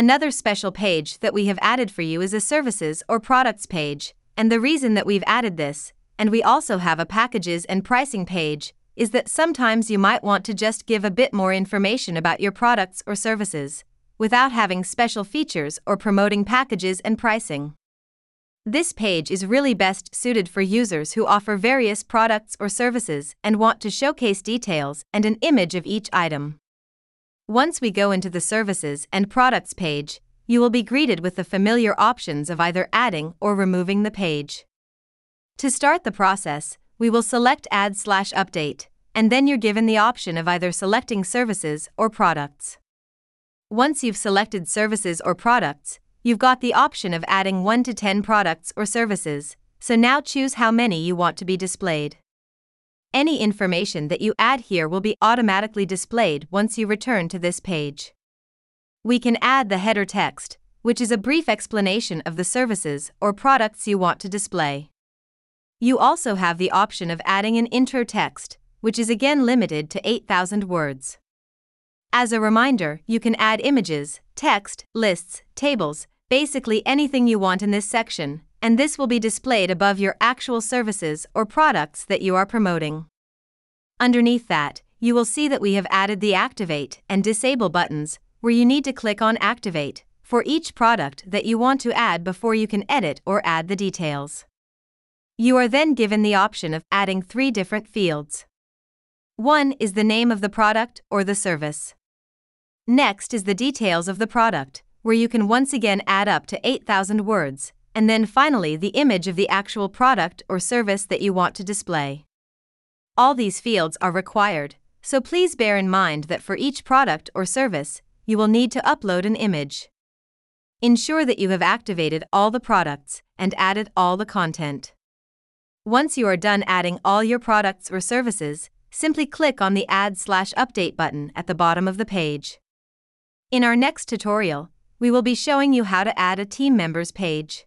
Another special page that we have added for you is a services or products page, and the reason that we've added this, and we also have a packages and pricing page, is that sometimes you might want to just give a bit more information about your products or services, without having special features or promoting packages and pricing. This page is really best suited for users who offer various products or services and want to showcase details and an image of each item. Once we go into the Services and Products page, you will be greeted with the familiar options of either adding or removing the page. To start the process, we will select Add slash Update, and then you're given the option of either selecting services or products. Once you've selected services or products, you've got the option of adding 1 to 10 products or services, so now choose how many you want to be displayed. Any information that you add here will be automatically displayed once you return to this page. We can add the header text, which is a brief explanation of the services or products you want to display. You also have the option of adding an intro text, which is again limited to 8,000 words. As a reminder, you can add images, text, lists, tables, basically anything you want in this section, and this will be displayed above your actual services or products that you are promoting. Underneath that, you will see that we have added the Activate and Disable buttons, where you need to click on Activate for each product that you want to add before you can edit or add the details. You are then given the option of adding three different fields. One is the name of the product or the service. Next is the details of the product, where you can once again add up to 8,000 words, and then finally the image of the actual product or service that you want to display. All these fields are required, so please bear in mind that for each product or service, you will need to upload an image. Ensure that you have activated all the products and added all the content. Once you are done adding all your products or services, simply click on the Add slash Update button at the bottom of the page. In our next tutorial, we will be showing you how to add a team members page.